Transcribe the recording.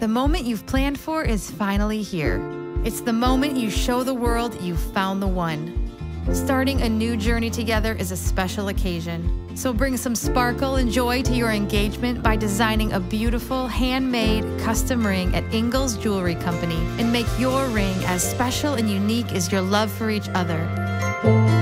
The moment you've planned for is finally here. It's the moment you show the world you've found the one. Starting a new journey together is a special occasion. So bring some sparkle and joy to your engagement by designing a beautiful, handmade, custom ring at Engels Jewelry Company and make your ring as special and unique as your love for each other.